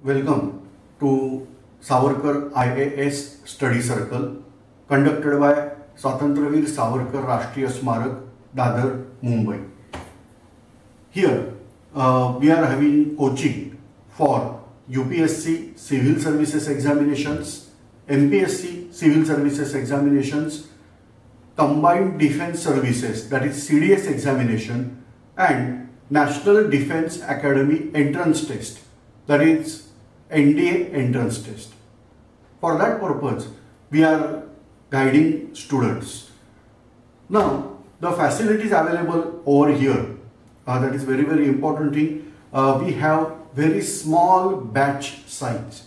Welcome to Savarkar I A S study circle conducted by Swatantraveer Savarkar Rashtriya Smarak Dadar Mumbai here we are having coaching for you civil services examinations M P S civil services examinations combined defence services that is C D S examination and national defence academy entrance test that is NDA entrance test. For that purpose, we are guiding students. Now, the facilities available over here, uh, that is very very important thing. Uh, we have very small batch size.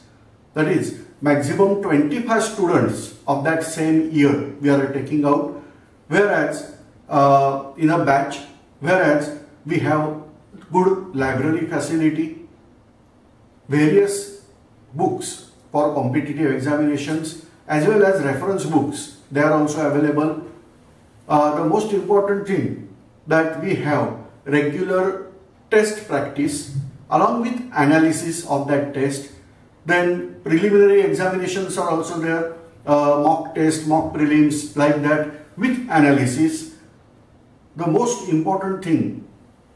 That is maximum 25 students of that same year we are taking out. Whereas uh, in a batch, whereas we have good library facility, various books for competitive examinations as well as reference books. They are also available. Uh, the most important thing that we have regular test practice along with analysis of that test. Then preliminary examinations are also there, uh, mock test, mock prelims like that with analysis. The most important thing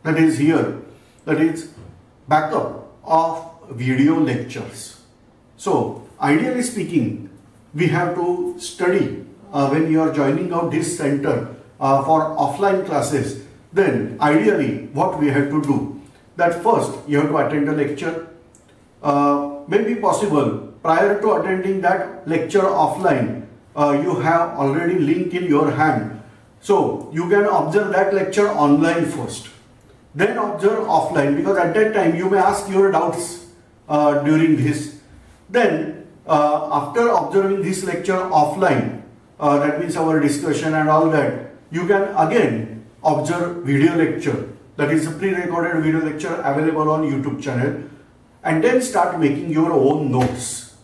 that is here, that is backup of video lectures. So ideally speaking, we have to study uh, when you are joining out this center uh, for offline classes, then ideally what we have to do, that first you have to attend a lecture, uh, may be possible prior to attending that lecture offline, uh, you have already link in your hand. So you can observe that lecture online first, then observe offline because at that time you may ask your doubts uh, during this. Then uh, after observing this lecture offline, uh, that means our discussion and all that, you can again observe video lecture that is a pre-recorded video lecture available on YouTube channel and then start making your own notes.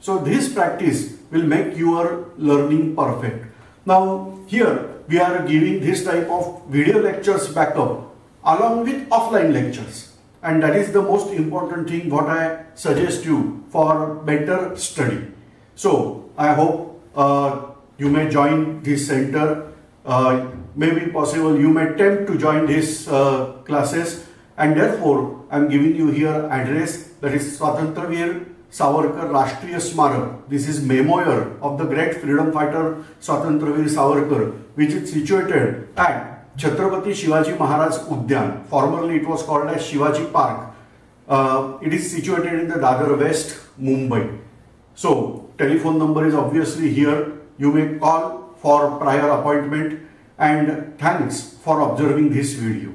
So this practice will make your learning perfect. Now here we are giving this type of video lectures backup along with offline lectures and that is the most important thing what I suggest you for better study. So I hope uh, you may join this center. Uh, maybe possible you may attempt to join these uh, classes and therefore I am giving you here address that is Swatantraveer Savarkar Rashtriya Smarak. This is memorial of the great freedom fighter Swatantraveer Savarkar which is situated at Chhatrapati Shivaji Maharaj Udyan. Formerly it was called as Shivaji Park. Uh, it is situated in the Dadar West, Mumbai. So telephone number is obviously here. You may call for prior appointment and thanks for observing this video.